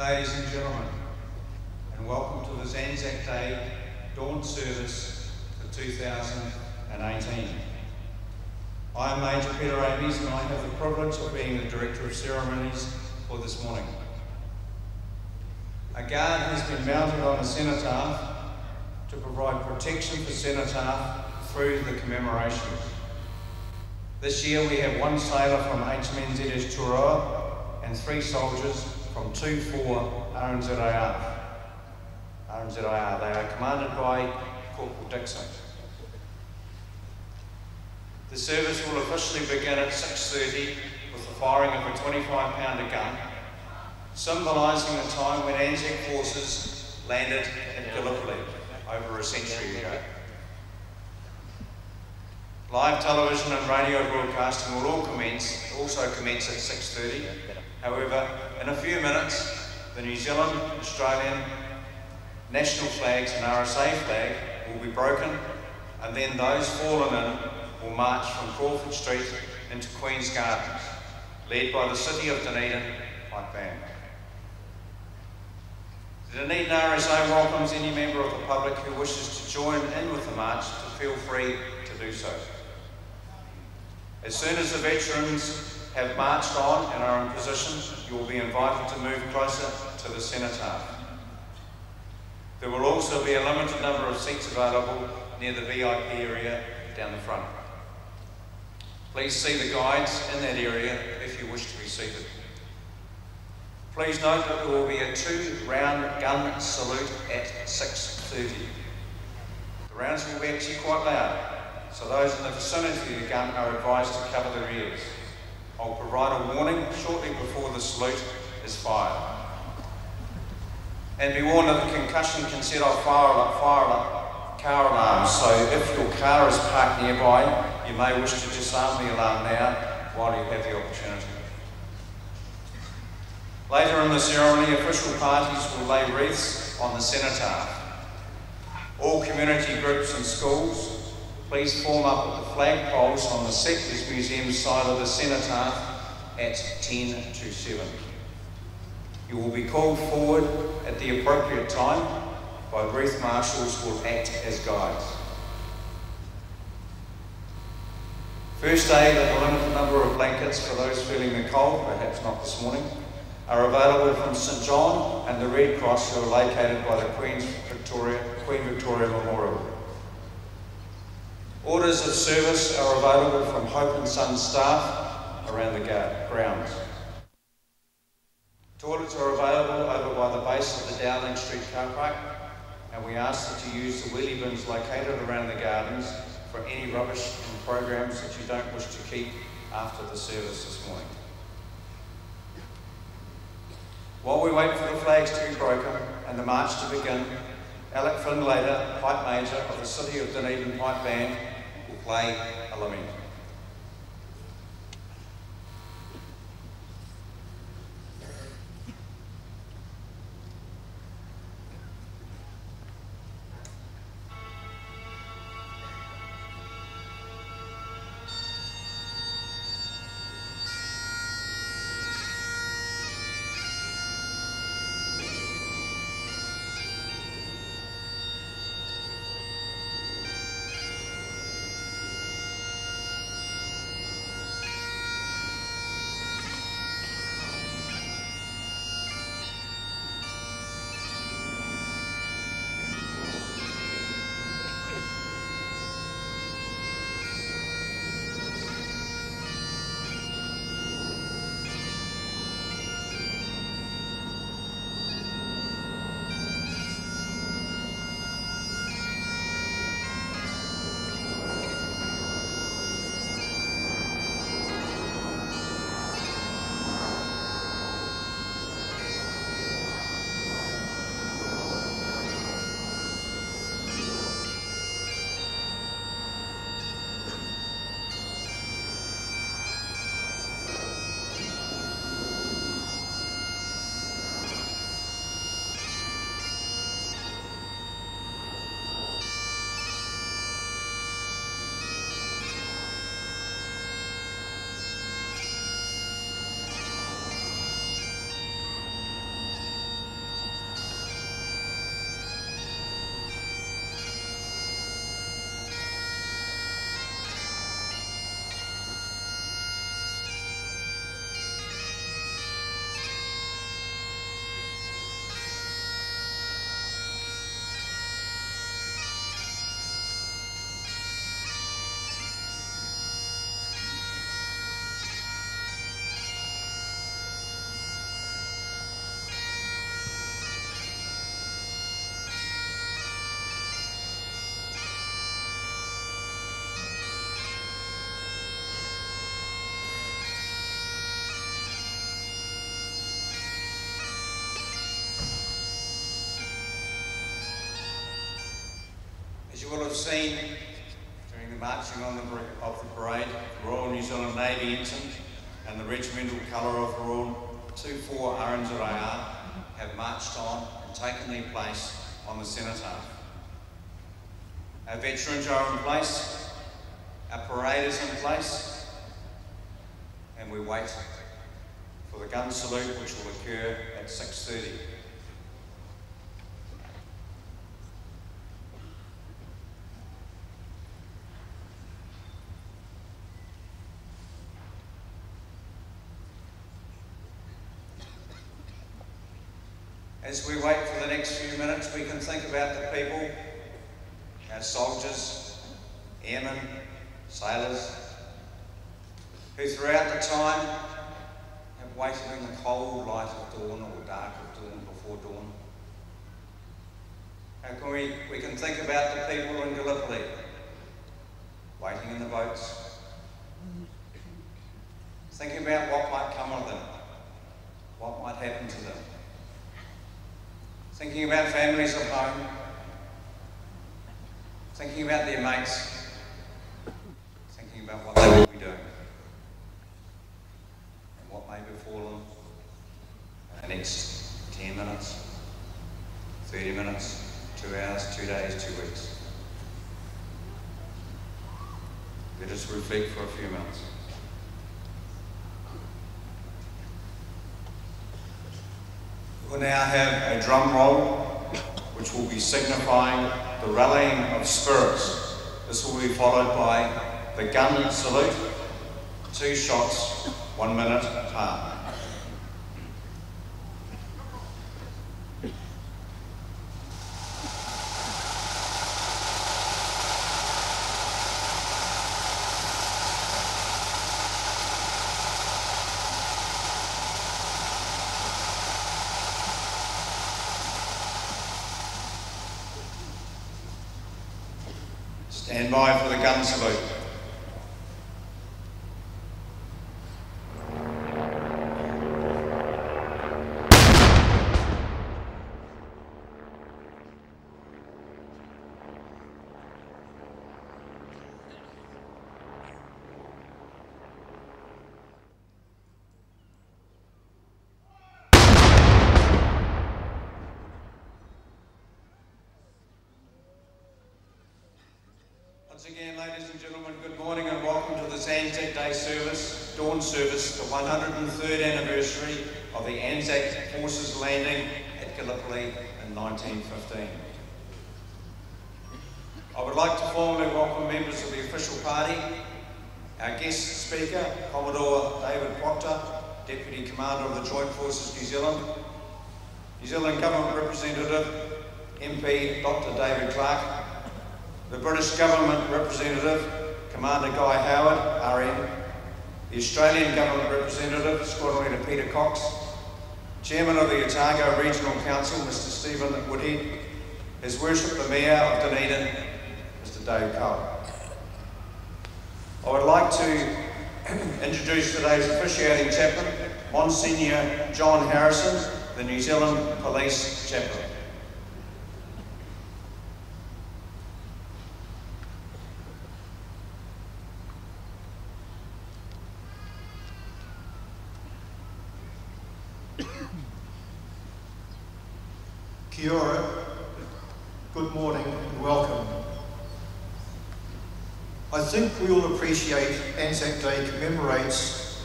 ladies and gentlemen, and welcome to this Anzac Day dawn service for 2018. I am Major Peter Amies and I have the privilege of being the Director of Ceremonies for this morning. A guard has been mounted on the cenotaph to provide protection for cenotaph through the commemoration. This year we have one sailor from HMNZS Toroa and three soldiers from 2-4 RNZIR. RNZIR. They are commanded by Corporal Dixon. The service will officially begin at 6.30 with the firing of a 25 pounder gun, symbolising the time when Anzac forces landed at Gallipoli over a century ago. Live television and radio broadcasting will all commence, also commence at 6.30. However, in a few minutes, the New Zealand, Australian, national flags and RSA flag will be broken and then those fallen in will march from Crawford Street into Queen's Gardens, led by the City of Dunedin Pipe Band. The Dunedin RSA welcomes any member of the public who wishes to join in with the march to feel free to do so. As soon as the veterans have marched on and are in position, you will be invited to move closer to the cenotaph. There will also be a limited number of seats available near the VIP area down the front. Please see the guides in that area if you wish to be seated. Please note that there will be a two-round gun salute at 6.30. The rounds will be actually quite loud, so those in the vicinity of the gun are advised to cover their ears. I'll provide a warning shortly before the salute is fired. And be warned that concussion can set off fire, fire car alarms, so if your car is parked nearby, you may wish to disarm the alarm now while you have the opportunity. Later in the ceremony, official parties will lay wreaths on the cenotaph. All community groups and schools please form up at the flag poles on the Settlers Museum side of the cenotaph at 10 to 7. You will be called forward at the appropriate time by wreath marshals who will act as guides. First aid and a limited number of blankets for those feeling the cold, perhaps not this morning, are available from St John and the Red Cross who are located by the Queen's Victoria, Queen Victoria Memorial. Orders of service are available from Hope and Son staff around the grounds. Toilets are available over by the base of the Dowling Street car park and we ask that you use the wheelie bins located around the gardens for any rubbish and programs that you don't wish to keep after the service this morning. While we wait for the flags to be broken and the march to begin, Alec Findlater, Pipe Major of the City of Dunedin Pipe Band, play a you will have seen during the marching on the, of the parade, the Royal New Zealand Navy ensign and the regimental colour of the Royal 2-4 RNZIR have marched on and taken their place on the cenotaph. Our veterans are in place, our parade is in place, and we wait for the gun salute which will occur at 6.30. As we wait for the minutes, we can think about the people, our soldiers, airmen, sailors, who throughout the time have waited in the cold light of dawn or dark of dawn before dawn. How can we, we can think about the people in Gallipoli, waiting in the boats, thinking about what might come of them, what might happen to them thinking about families at home, thinking about their mates, thinking about what they will be doing and what may befall them in the next 10 minutes, 30 minutes, two hours, two days, two weeks. Let us reflect for a few minutes. We'll now have a drum roll, which will be signifying the rallying of spirits. This will be followed by the gun salute, two shots, one minute apart. Stand by for the gun salute. Once again, ladies and gentlemen, good morning and welcome to this Anzac Day service, dawn service, the 103rd anniversary of the Anzac Forces landing at Gallipoli in 1915. I would like to formally welcome members of the official party, our guest speaker, Commodore David Proctor, Deputy Commander of the Joint Forces New Zealand, New Zealand Government Representative, MP Dr David Clark, the British Government Representative, Commander Guy Howard, RN, the Australian Government Representative, Squadron Leader Peter Cox, Chairman of the Otago Regional Council, Mr Stephen Woodhead, His Worship the Dunedin, Mr Dave Cull. I would like to introduce today's officiating chaplain, Monsignor John Harrison, the New Zealand Police Chaplain. Kia ora, good morning and welcome. I think we all appreciate Anzac Day commemorates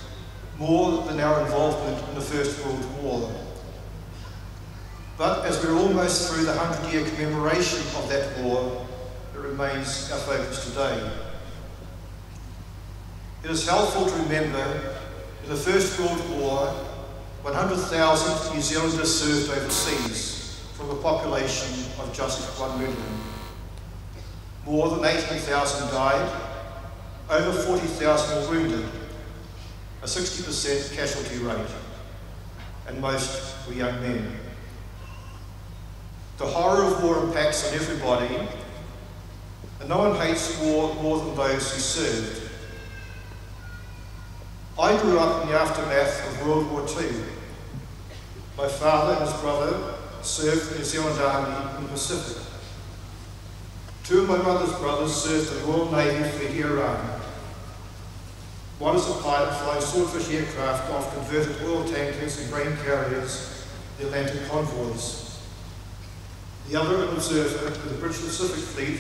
more than our involvement in the First World War. But as we're almost through the 100 year commemoration of that war, it remains our focus today. It is helpful to remember in the First World War, 100,000 New Zealanders served overseas from a population of just 1 million. More than 18,000 died, over 40,000 were wounded, a 60% casualty rate, and most were young men. The horror of war impacts on everybody, and no one hates war more than those who served. I grew up in the aftermath of World War II. My father and his brother served in the New Zealand Army in the Pacific. Two of my mother's brothers served in the Royal Navy Fleet Air Arm. One is a pilot flying swordfish aircraft off converted oil tankers and grain carriers, the Atlantic convoys. The other an observer with the British Pacific Fleet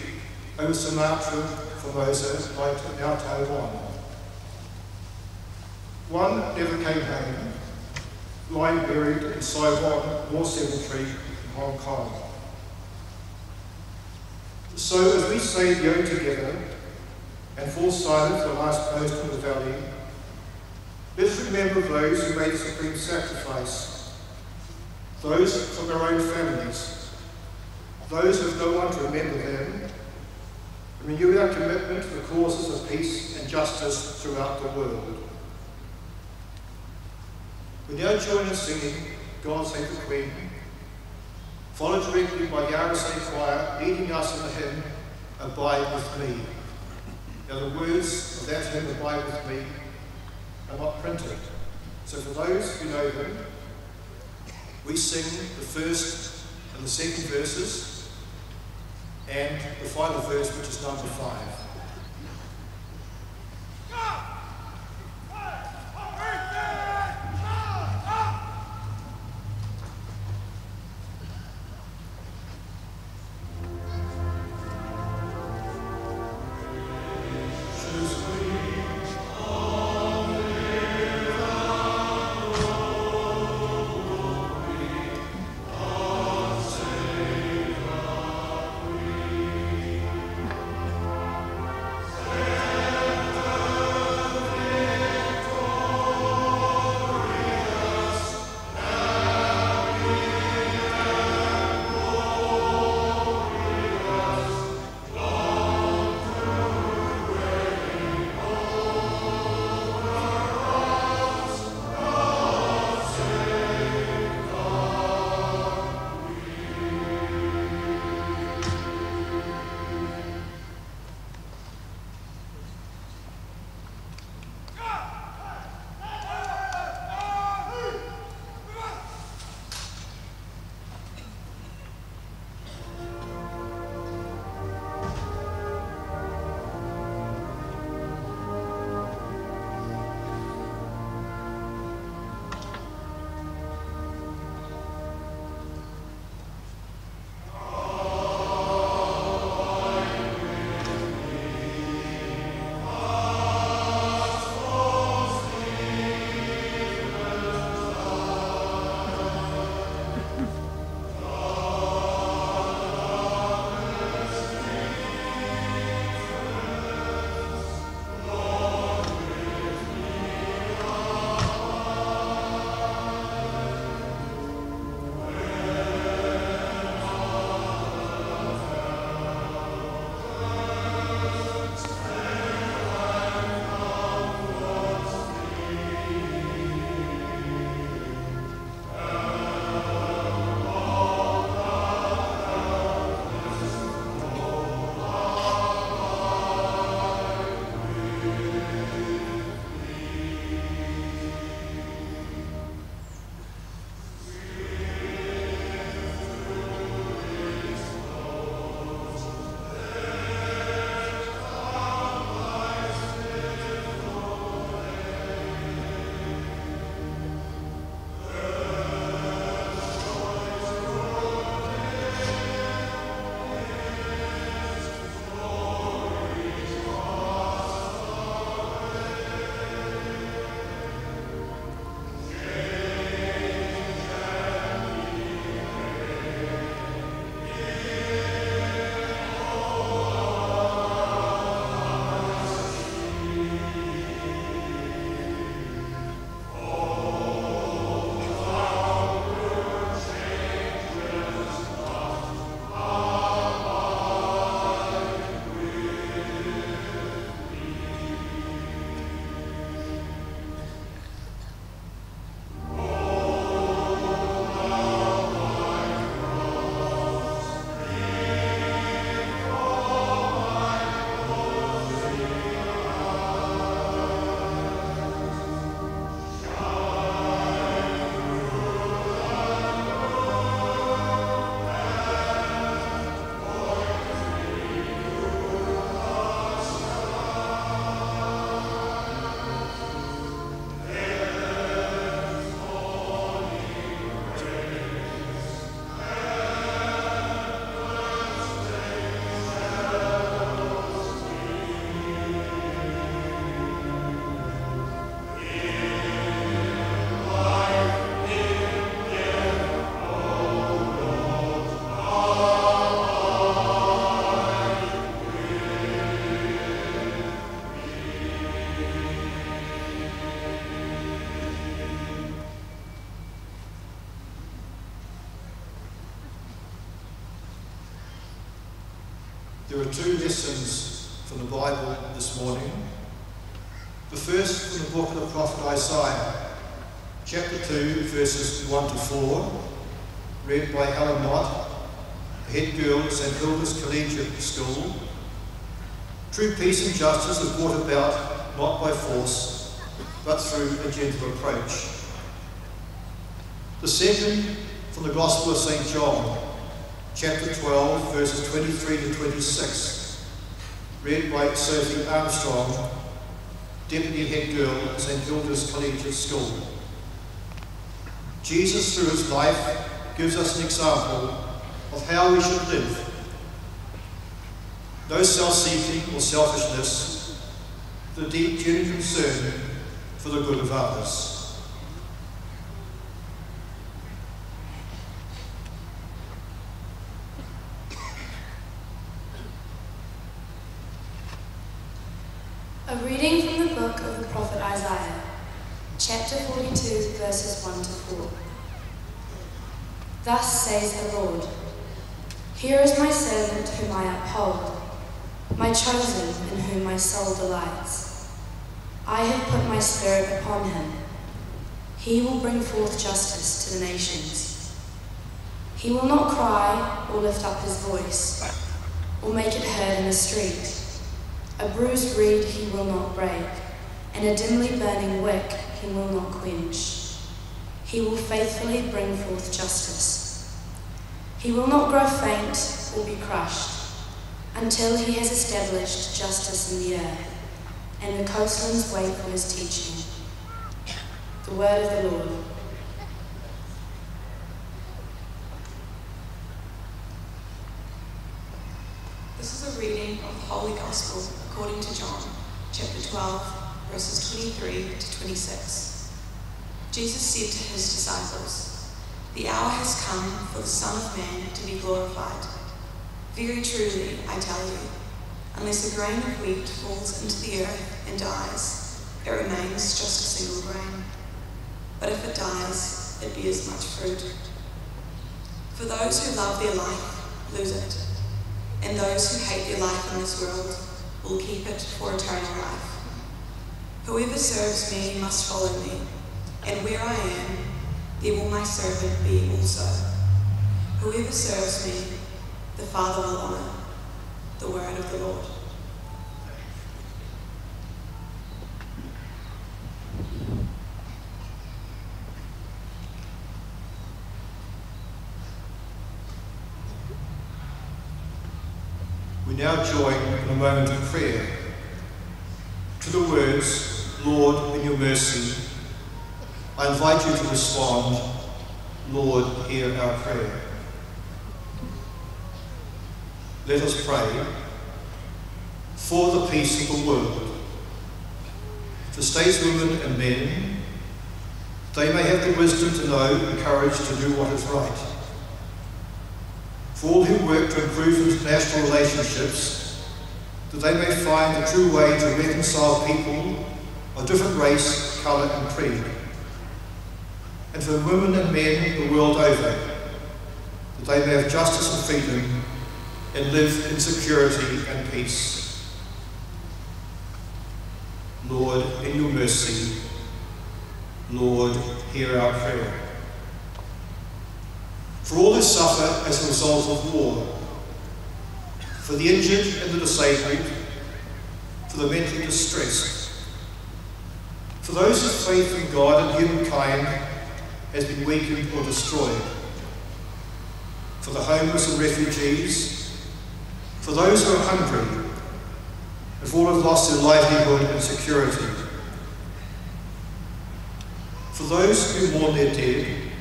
over Sumatra, Formosa, now Taiwan. One never came home, lying buried in Sai Wan War Cemetery in Hong Kong. So as we say Ode together and fall silent the last post in the valley, let us remember those who made supreme sacrifice, those from their own families, those have no one to remember them, and renew our commitment to the causes of peace and justice throughout the world. We now join in singing God Save the Queen, followed directly by the RSA choir leading us in the hymn Abide with Me. Now the words of that hymn Abide with Me are not printed. So for those who know them, we sing the first and the second verses and the final verse which is number five. Are two lessons from the Bible this morning. The first from the book of the prophet Isaiah, chapter 2, verses 1 to 4, read by Helen Knott, head girl at St Hilda's Collegiate School. True peace and justice are brought about not by force, but through a gentle approach. The second from the Gospel of St John, chapter 12, verses 23 to 26, read by Sophie Armstrong, Deputy Head Girl at St Hilda's Collegiate School. Jesus, through his life, gives us an example of how we should live. No self-seeking or selfishness, the deep, genuine concern for the good of others. A reading from the book of the prophet Isaiah, chapter 42, verses 1 to 4. Thus says the Lord Here is my servant whom I uphold, my chosen in whom my soul delights. I have put my spirit upon him. He will bring forth justice to the nations. He will not cry or lift up his voice, or make it heard in the street. A bruised reed he will not break, and a dimly burning wick he will not quench. He will faithfully bring forth justice. He will not grow faint or be crushed until he has established justice in the earth, and the coastlands wait for his teaching. The word of the Lord. This is a reading of the Holy Gospel according to John, chapter 12, verses 23 to 26. Jesus said to his disciples, The hour has come for the Son of Man to be glorified. Very truly, I tell you, unless a grain of wheat falls into the earth and dies, it remains just a single grain. But if it dies, it bears much fruit. For those who love their life lose it and those who hate their life in this world will keep it for eternal life. Whoever serves me must follow me, and where I am, there will my servant be also. Whoever serves me, the Father will honour. The word of the Lord. We now join in a moment of prayer. To the words, Lord, in your mercy, I invite you to respond, Lord, hear our prayer. Let us pray for the peace of the world, for stateswomen and men, they may have the wisdom to know and courage to do what is right for all who work to improve international relationships, that they may find the true way to reconcile people of different race, colour and creed. And for women and men the world over, that they may have justice and freedom and live in security and peace. Lord, in your mercy, Lord, hear our prayer for all who suffer as a result of war, for the injured and the disabled, for the mentally distressed, for those whose faith in God and humankind has been weakened or destroyed, for the homeless and refugees, for those who are hungry, for all who have lost their livelihood and security, for those who mourn their dead,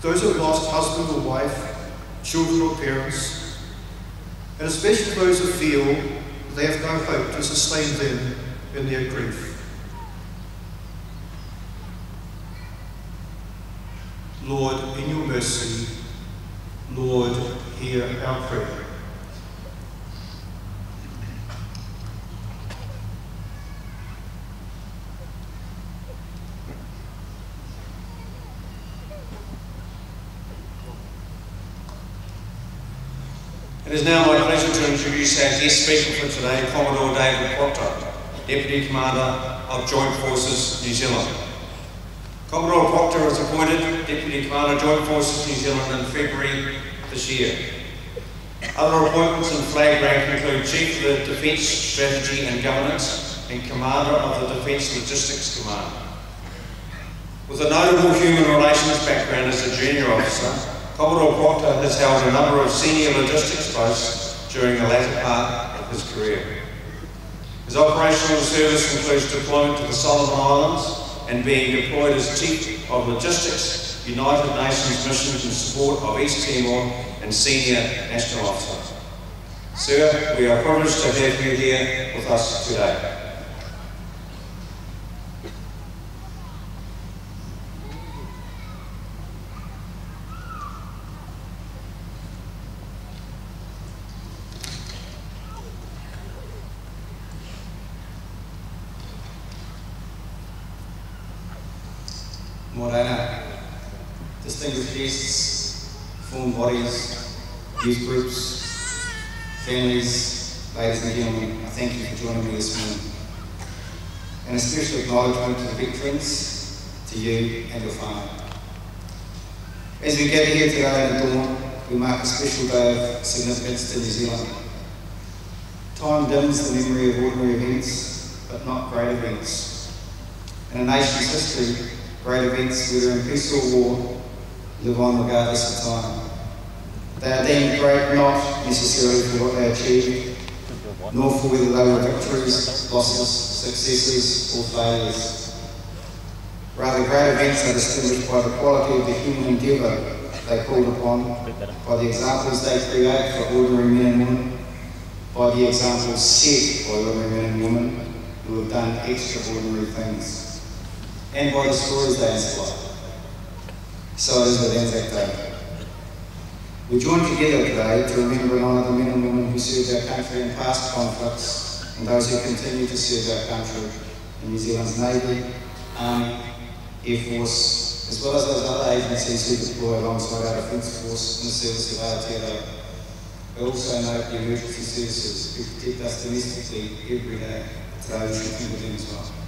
those who have lost husband or wife, children or parents, and especially those who feel they have no hope to sustain them in their grief. Lord, in your mercy, Lord, hear our prayer. It is now my pleasure to introduce our guest speaker for today, Commodore David Proctor, Deputy Commander of Joint Forces New Zealand. Commodore Proctor was appointed Deputy Commander Joint Forces New Zealand in February this year. Other appointments in flag rank include Chief of the Defence Strategy and Governance and Commander of the Defence Logistics Command. With a notable human relations background as a junior officer, Commodore Proctor has held a number of senior logistics posts during the latter part of his career. His operational service includes deployment to the Solomon Islands and being deployed as Chief of Logistics, United Nations missions in support of East Timor and Senior National Officer. Sir, we are privileged to have you here with us today. Morena, distinguished guests, formed bodies, youth groups, families, ladies and gentlemen, I thank you for joining me this morning. And a special acknowledgement to the veterans, to you and your family. As we gather here today in dawn, we mark a special day of significance to New Zealand. Time dims the memory of ordinary events, but not great events. In a nation's history, Great events, whether in peace or war, live on regardless of time. They are deemed great not necessarily for what they achieved, nor for whether they were victories, losses, successes, or failures. Rather, great events are distinguished by the quality of the human endeavour they called upon, by the examples they create for ordinary men and women, by the examples set by ordinary men and women who have done extraordinary things and the stories they inspire. So it is with Anzac Day. We join together today to remember and honour the men and women who served our country in past conflicts and those who continue to serve our country in New Zealand's Navy, Army, Air Force, as well as those other agencies who deploy alongside our Defence Force in the service of Aotearoa. We also note the emergency services who protect us domestically every day. Today we should think as well.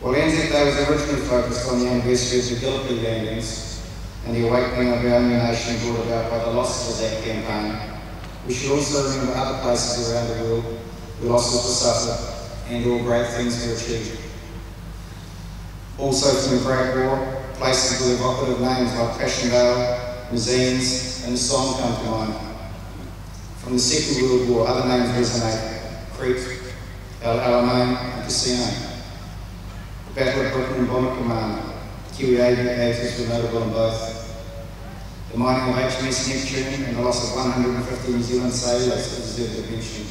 While Anzac Day was originally focused on the anniversary of the Gallipoli landings and the awakening of our new nation brought about by the losses of that campaign, we should also remember other places around the world where losses were suffered and all great things were achieved. Also from the Great War, places with evocative names like Passchendaele, Messines, and the Somme come to mind. From the Second World War, other names resonate, Crete, El Alamein, and Cassino. Battle of Britain and Bomber Command. Kiwi aviators were notable in both. The mining of HMS Neptune and the loss of 150 New Zealand sailors deserve to mention,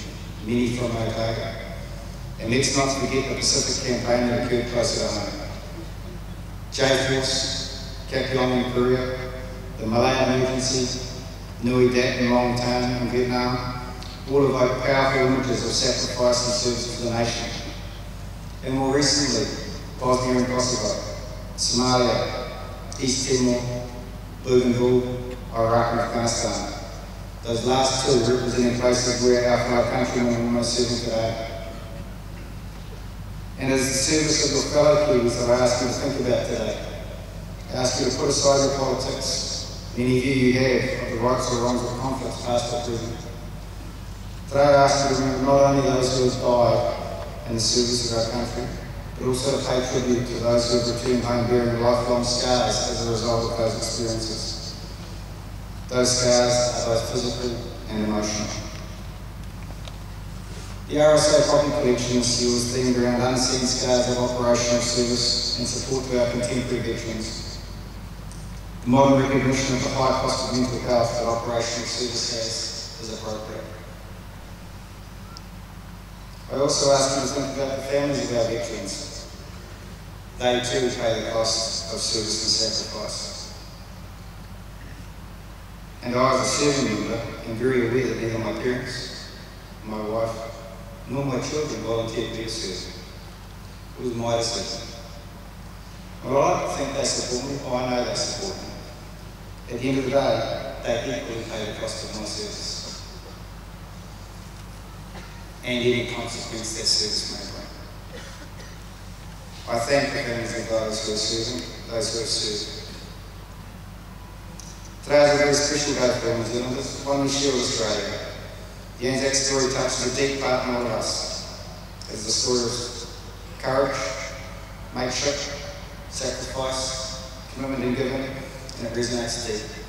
many from Otago. And let's not forget the Pacific campaign that occurred closer to home. J-Force, Kapyong in Korea, the Malaya emergency, Nui Dat and Long Tan in Vietnam, all evoke powerful images of sacrifice and service to the nation. And more recently, Bosnia and Kosovo, Somalia, East Timor, Bougainville, Iraq and Afghanistan. Those last two representing places where our fellow countrymen are almost serving today. And as the service of your fellow Kiwis that I ask you to think about today, I ask you to put aside your politics, any view you have of the rights or wrongs of conflicts past or present. Today I ask you to remember not only those who have died in the service of our country, but also pay tribute to those who have returned home bearing lifelong scars as a result of those experiences. Those scars are both physical and emotional. The RSA Poppy Collection this year was themed around unseen scars of operational service and support to our contemporary veterans. The modern recognition of the high cost of mental health that operational service has is appropriate. I also ask you to think about the families of our veterans. They too pay the cost of service and sacrifice. And I, as a serving member, am very aware that neither my parents, my wife, nor my children volunteered their service. It was my decision. Well, I to think they support me. I know they support me. At the end of the day, they equally pay the cost of my service and in consequence this is my bring. I thank the of those who are serving, those who have served. Today is a very special day for New Zealanders, one we share Australia. The Anzac story touches a deep part in all of us. It's the story of courage, mateship, sacrifice, commitment and giving, and it resonates deep.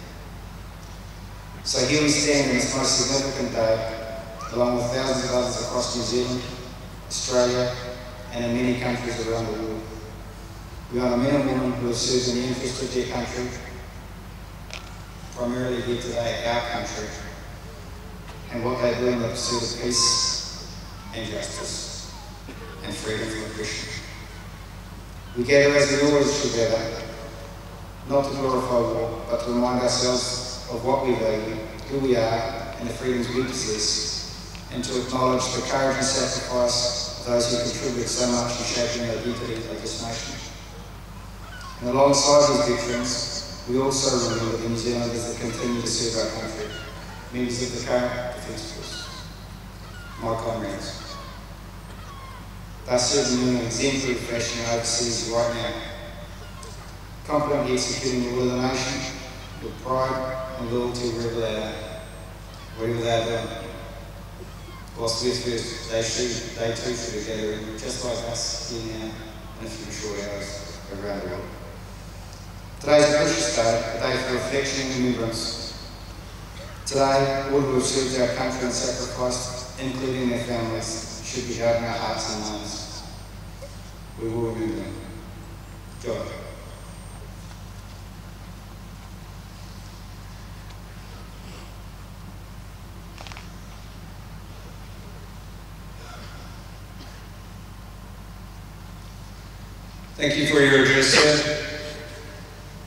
So here we stand on this most significant day, along with thousands of others across New Zealand, Australia, and in many countries around the world. We honour men and women who have served in the interest of their country, primarily here today, our country, and what they do in the pursuit of peace and justice and freedom from oppression. We gather as we always should gather, not to glorify war, but to remind ourselves of what we value, who we are, and the freedoms we possess, and to acknowledge the courage and sacrifice of those who contribute so much to shaping the identity of this nation. And alongside these veterans, we also remember the New Zealanders that continue to serve our country, members of the current Defence Force, my comrades. They're serving in an exemplary fashion overseas right now, competently executing the will of the nation with pride and loyalty wherever they are, wherever they are doing. Whilst we're first, they, should, they too should be gathering, just like us here uh, now, in a few short hours around the world. Today is a precious day, a day for reflection and remembrance. Today, all who have served our country and sacrificed, including their families, should be held in our hearts and minds. We will remember them. God. Thank you for your address,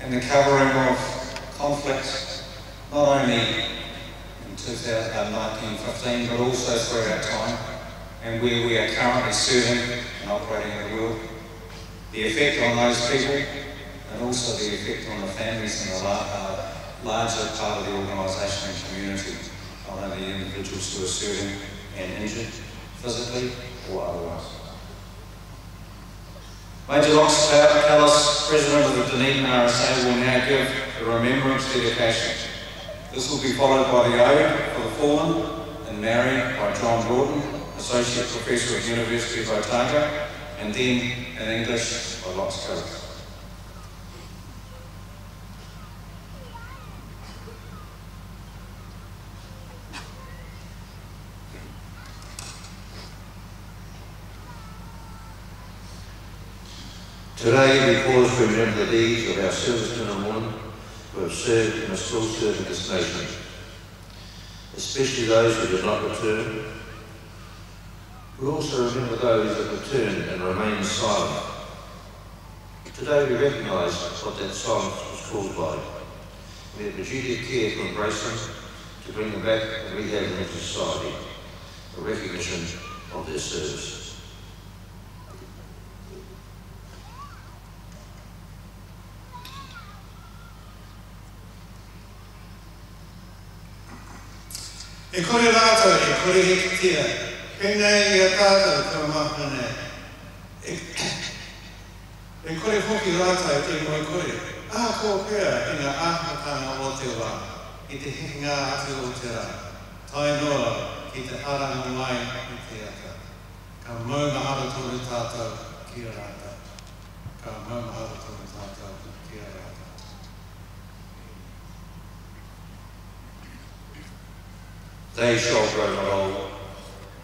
and the covering of conflict, not only in 2019-15, but also throughout time, and where we are currently serving and operating in the world. The effect on those people, and also the effect on the families and the uh, larger part of the organisation and community, not only the individuals who are serving and injured physically or otherwise. Major Lox Callis, President of the Dunedin RSA, will now give a remembrance dedication. This will be followed by the ode for the fallen and Māori by John Broughton, Associate Professor at University of Otago, and then in English by Callis. Today we pause to remember the deeds of our servicemen and women who have served and are still serving this nation, especially those who did not return. We also remember those that returned and remained silent. Today we recognise what that silence was caused by. We have a duty of care to embrace them, to bring them back and rehab them into society, a recognition of their service. E kore rātou, e kore he kitia. Pēnei i a tātou kua mahane. E, e kore hoki rātou te moe kore. Ā, kō pēr i ngā āhatanga o te wā. I te hinga atu o te rā. Tai noa ki te aranga mai i te ata. Ka maunga ara tōru tātou ki a rātou. Ka maunga ara tōru tātou ki a rātou. They shall grow old,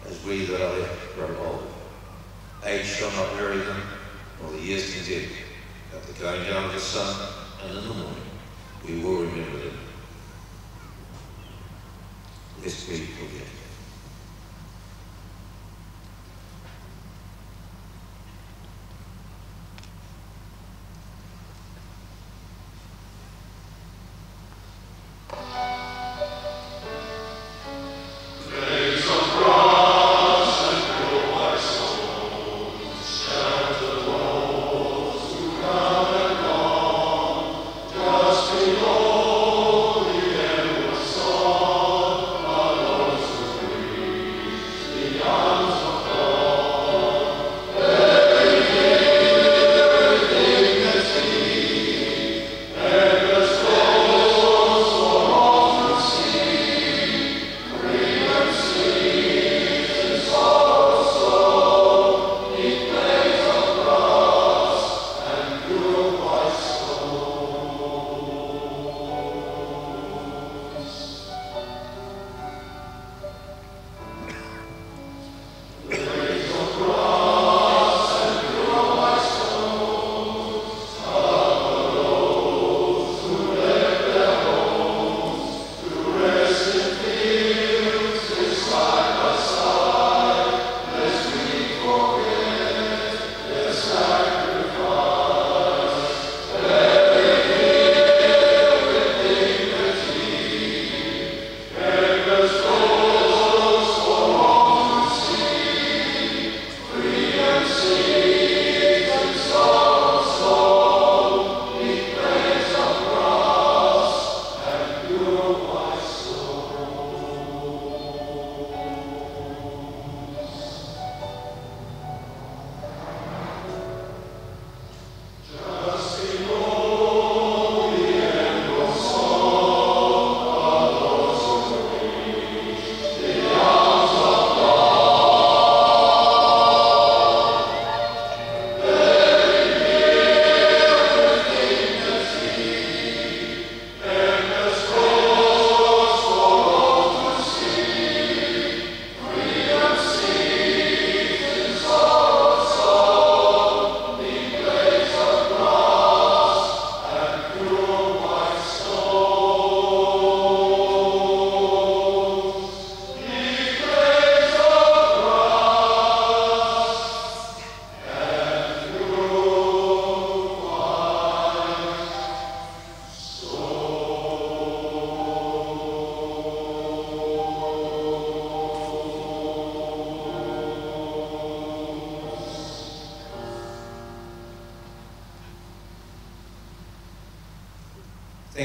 as we that are left grow old. Age shall not weary them, nor the years condemn. At the going down of the sun and in the morning, we will remember them. Forget. Be holy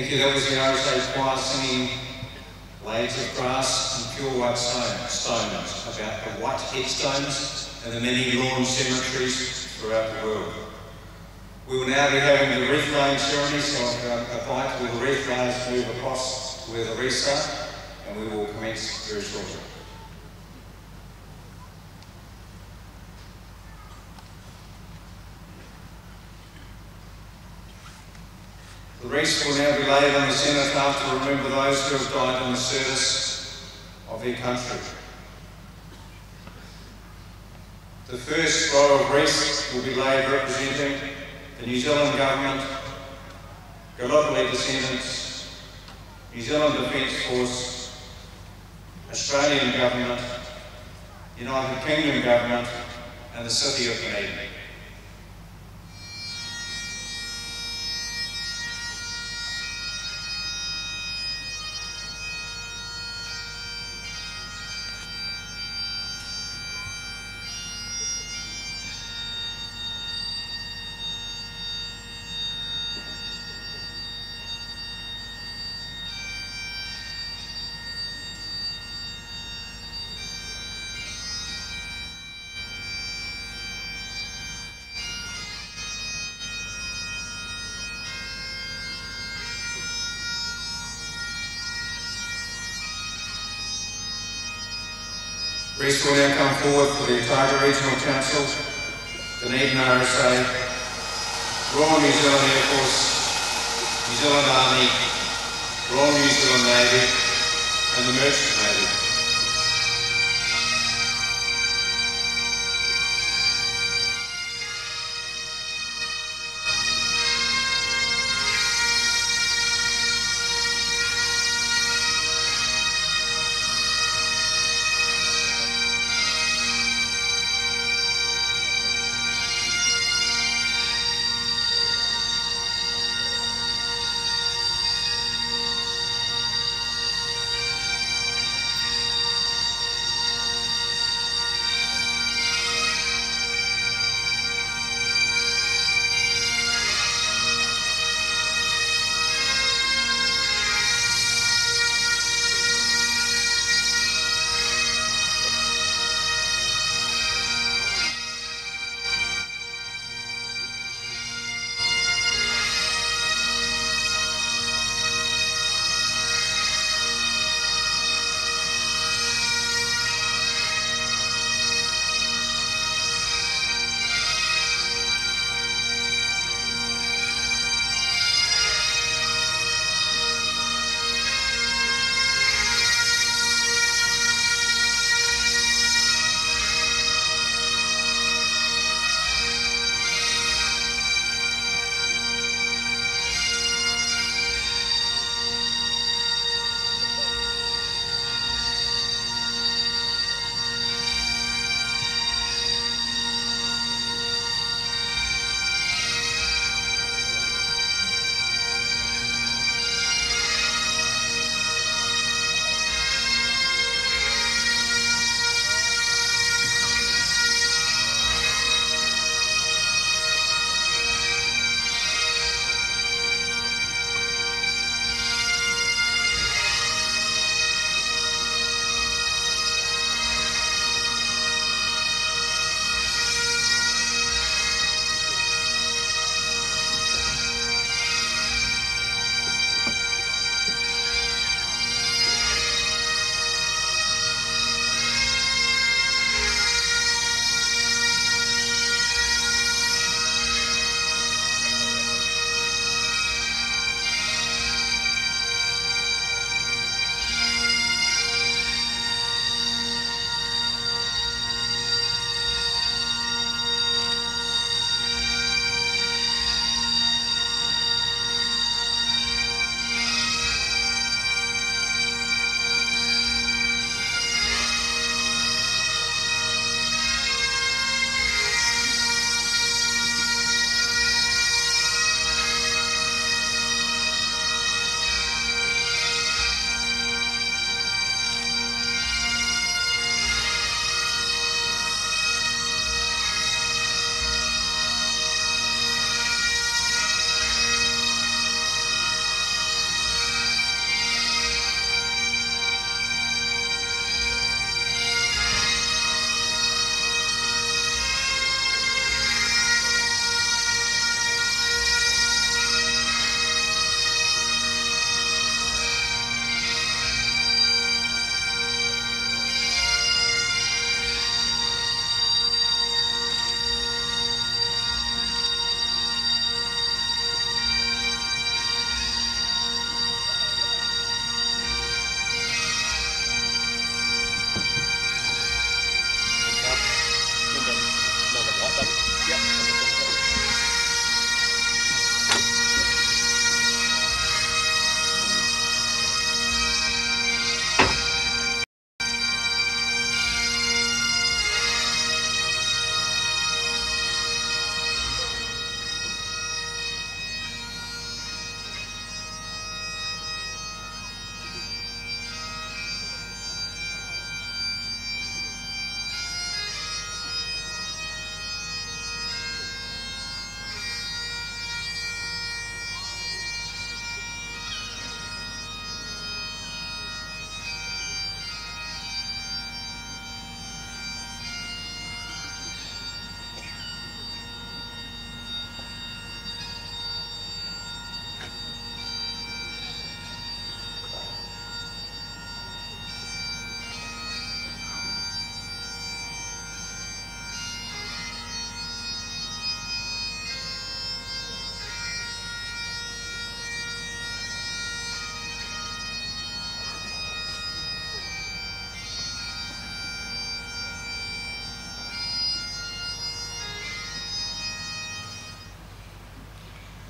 Thank you. That was the RSA choir singing Blades of Grass and Pure White stone, Stones about the white headstones and the many lawn cemeteries throughout the world. We will now be having the wreath laying ceremony, so uh, I'll invite all the wreath layers to move across to where the wreaths are, and we will commence very shortly. The wreaths will now laid on the cenotaph to remember those who have died in the service of their country. The first row of wreaths will be laid representing the New Zealand Government, Gallipoli descendants, New Zealand Defence Force, Australian Government, United Kingdom Government and the City of Dunedin. Reese will now come forward for the Otago Regional Council, Dunedin RSA, Royal New Zealand Air Force, New Zealand Army, Royal New Zealand Navy, and the Merchant Navy.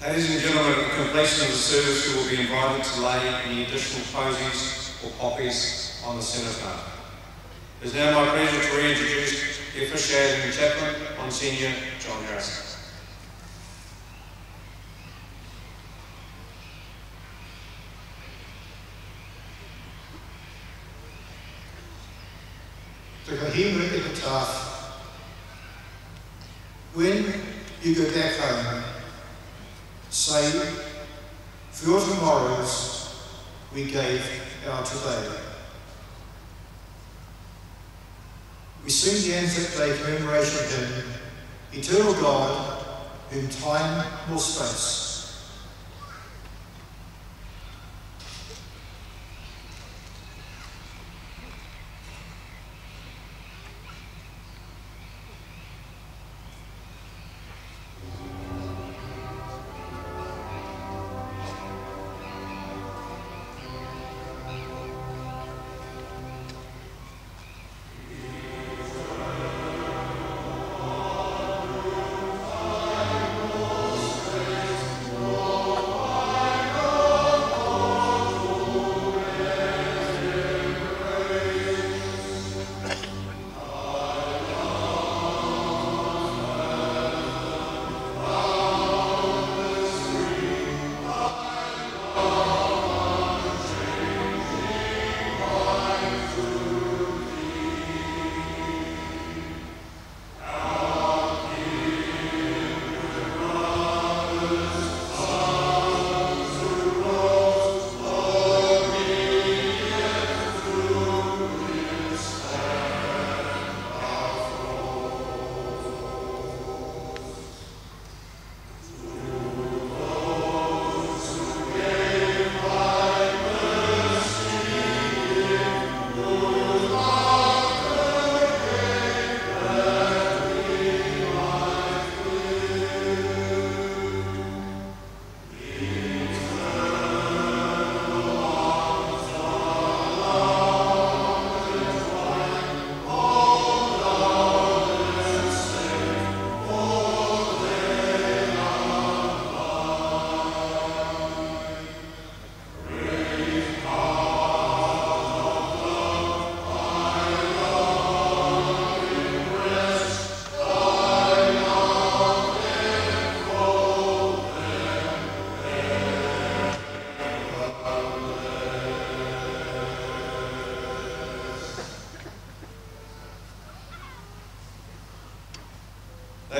Ladies and gentlemen, completion of the service, you will be invited to lay any additional posies or poppies on the cenotaph. It is now my pleasure to reintroduce the officiating chaplain, Monsignor John Harrison. The Kohima Epitaph. When you go back home, say, for your tomorrows we gave our today. We sing the Anzac Day commemoration hymn, Eternal God, whom time nor space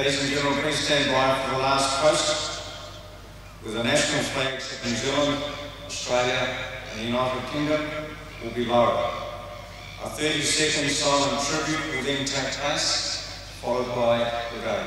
Ladies and gentlemen, please stand by for the last post with the national flags of New Zealand, Australia and the United Kingdom will be lowered. A 30 second silent tribute will then take place, followed by the vote.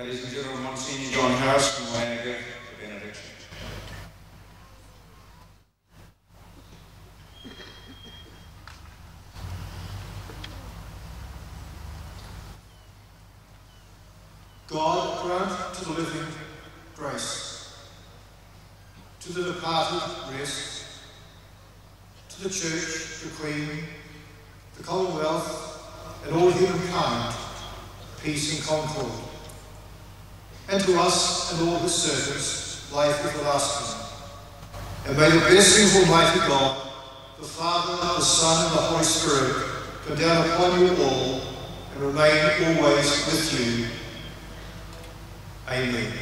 Ladies and gentlemen, Monsignor John Harrison will now give the benediction. God grant to the living grace, to the departed rest, to the Church, the Queen, the Commonwealth, and all humankind, peace and concord. And to servants, life everlasting. And may the blessings of Almighty God, the Father, the Son, and the Holy Spirit come down upon you all and remain always with you. Amen.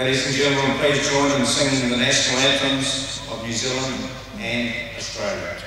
Ladies and gentlemen, please join in singing the national anthems of New Zealand and Australia.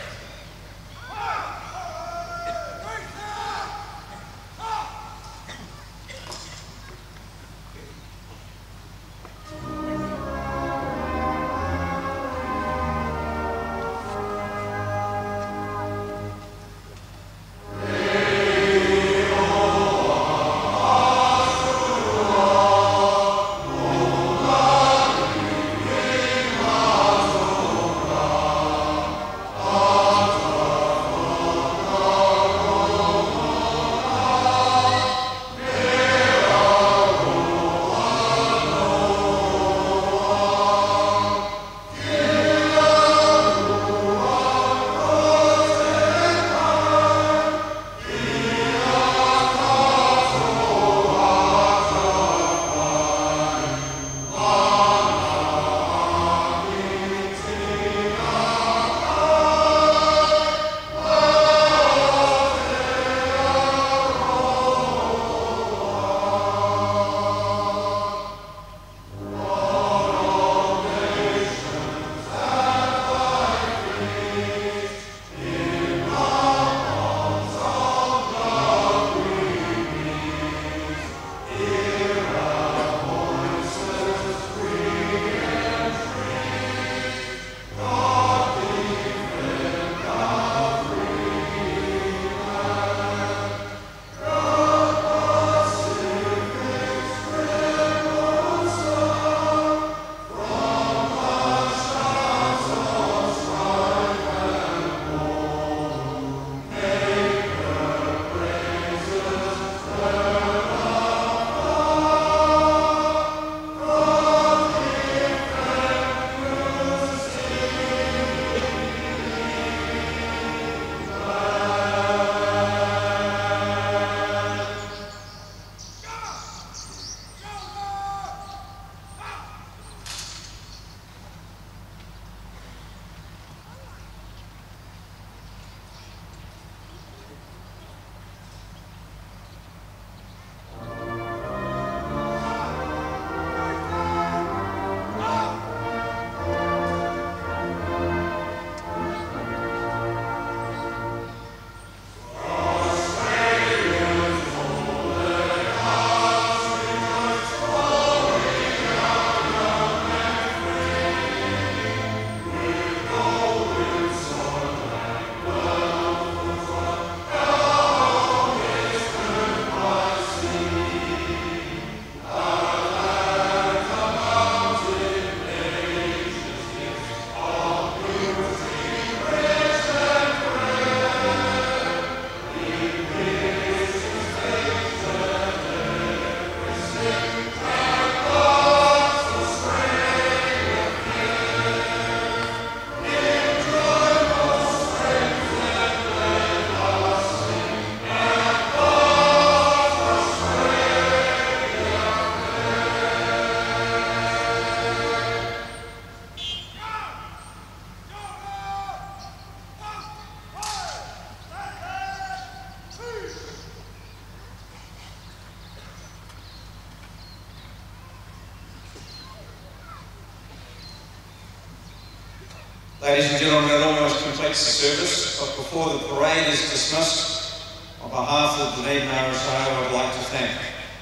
Before the parade is dismissed, on behalf of the Dunedin RSA, I'd like to thank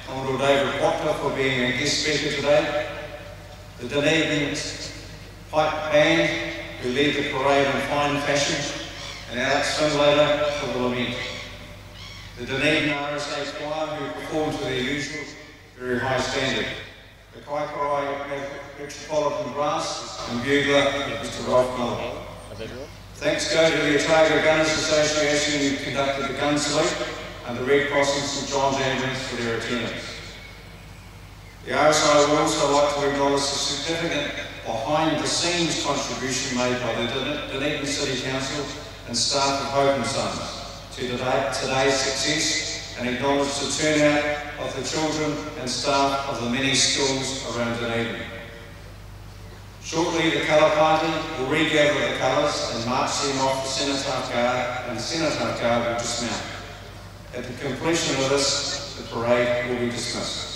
Commodore David Proctor for being our guest speaker today, the Dunedin Pipe Band, who led the parade in fine fashion, and Alex Findlater for the lament. The Dunedin RSA Choir who performed to their usual, very high standard. The Kaikorai Metropolitan Brass and bugler, Mr. Rolf Miller. Thanks go to the Otago Gunners Association who conducted the gun salute and the Red Cross and St John's Ambulance for their attendance. The RSA would also like to acknowledge the significant behind-the-scenes contribution made by the Dun- Dunedin City Council and staff of Hope and Sons to today's success and acknowledge the turnout of the children and staff of the many schools around Dunedin. Shortly, the colour party will regather the colours and march them off the Cenotaph Guard and the Cenotaph Guard will dismount. At the completion of this, the parade will be dismissed.